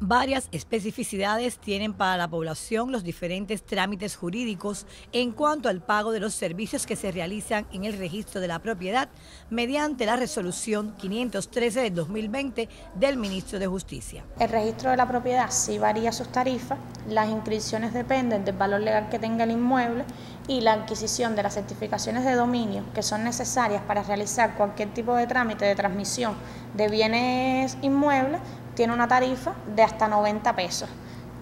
Varias especificidades tienen para la población los diferentes trámites jurídicos en cuanto al pago de los servicios que se realizan en el registro de la propiedad mediante la resolución 513 del 2020 del ministro de Justicia. El registro de la propiedad sí varía sus tarifas, las inscripciones dependen del valor legal que tenga el inmueble y la adquisición de las certificaciones de dominio que son necesarias para realizar cualquier tipo de trámite de transmisión de bienes inmuebles tiene una tarifa de hasta 90 pesos.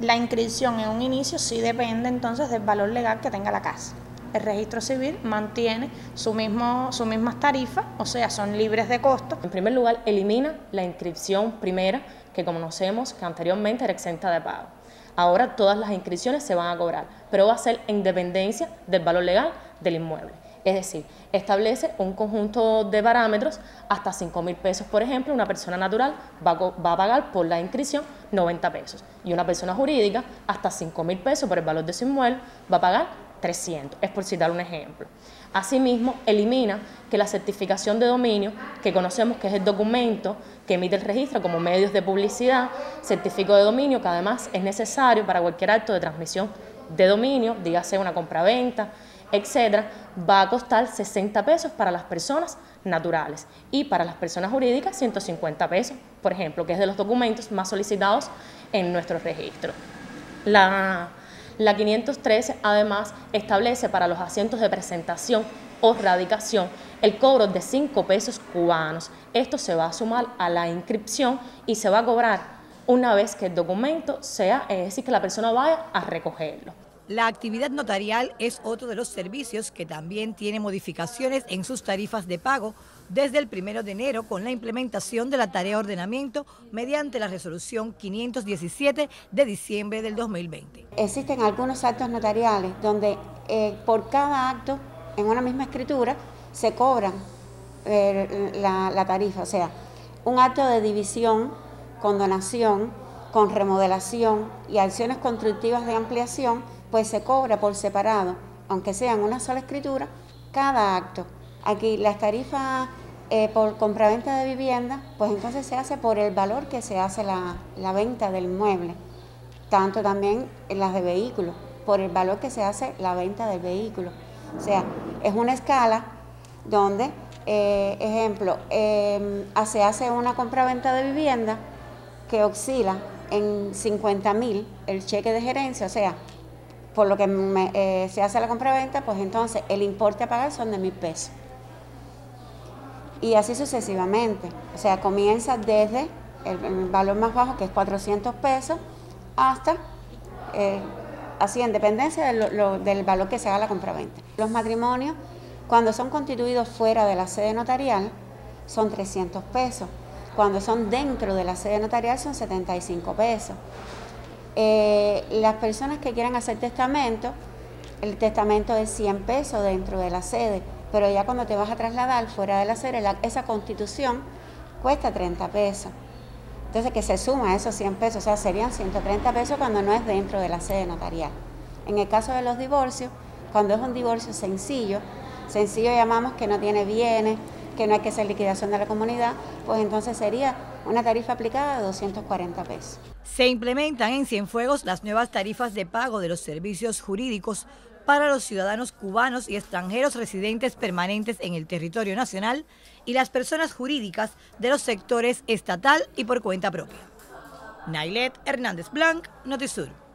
La inscripción en un inicio sí depende entonces del valor legal que tenga la casa. El registro civil mantiene su mismo, sus mismas tarifas, o sea, son libres de costo. En primer lugar, elimina la inscripción primera, que conocemos que anteriormente era exenta de pago. Ahora todas las inscripciones se van a cobrar, pero va a ser en dependencia del valor legal del inmueble. Es decir, establece un conjunto de parámetros hasta 5 mil pesos, por ejemplo, una persona natural va a, pagar por la inscripción 90 pesos y una persona jurídica hasta 5 mil pesos por el valor de su inmueble va a pagar 300, es por citar un ejemplo. Asimismo, elimina que la certificación de dominio, que conocemos que es el documento que emite el registro como medios de publicidad, certificado de dominio que además es necesario para cualquier acto de transmisión de dominio, dígase una compra-venta, etcétera, va a costar 60 pesos para las personas naturales y para las personas jurídicas 150 pesos, por ejemplo, que es de los documentos más solicitados en nuestro registro. La, la 513 además establece para los asientos de presentación o radicación el cobro de 5 pesos cubanos. Esto se va a sumar a la inscripción y se va a cobrar una vez que el documento sea, es decir, que la persona vaya a recogerlo. La actividad notarial es otro de los servicios que también tiene modificaciones en sus tarifas de pago desde el primero de enero con la implementación de la tarea de ordenamiento mediante la resolución 517 de diciembre del 2020. Existen algunos actos notariales donde eh, por cada acto en una misma escritura se cobran eh, la, la tarifa, o sea, un acto de división, con donación, con remodelación y acciones constructivas de ampliación pues se cobra por separado, aunque sea en una sola escritura, cada acto. Aquí las tarifas eh, por compraventa de vivienda, pues entonces se hace por el valor que se hace la, venta del inmueble, tanto también en las de vehículos, por el valor que se hace la venta del vehículo. O sea, es una escala donde, eh, ejemplo, em, se hace una compraventa de vivienda que oscila en 50 mil el cheque de gerencia, o sea, por lo que eh, se hace la compra-venta, pues entonces el importe a pagar son de mil pesos. Y así sucesivamente. O sea, comienza desde el, valor más bajo, que es 400 pesos, hasta, eh, así en dependencia del valor que se haga la compra-venta. Los matrimonios, cuando son constituidos fuera de la sede notarial, son 300 pesos. Cuando son dentro de la sede notarial son 75 pesos. Eh, las personas que quieran hacer testamento, el testamento es 100 pesos dentro de la sede, pero ya cuando te vas a trasladar fuera de la sede, esa constitución cuesta 30 pesos. Entonces que se suma esos 100 pesos, o sea, serían 130 pesos cuando no es dentro de la sede notarial. En el caso de los divorcios, cuando es un divorcio sencillo, sencillo llamamos que no tiene bienes, que no hay que hacer liquidación de la comunidad, pues entonces sería una tarifa aplicada de 240 pesos. Se implementan en Cienfuegos las nuevas tarifas de pago de los servicios jurídicos para los ciudadanos cubanos y extranjeros residentes permanentes en el territorio nacional y las personas jurídicas de los sectores estatal y por cuenta propia. Nailet Hernández Blanc, Notisur.